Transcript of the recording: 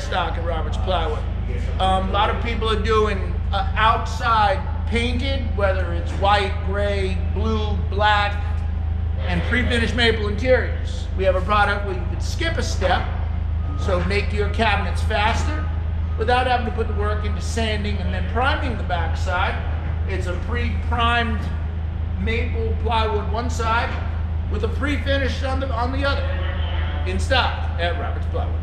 stock at Roberts Plywood. Um, a lot of people are doing uh, outside painted, whether it's white, gray, blue, black, and pre-finished maple interiors. We have a product where you can skip a step, so make your cabinets faster without having to put the work into sanding and then priming the backside. It's a pre-primed maple plywood one side with a pre-finished on the, on the other in stock at Roberts Plywood.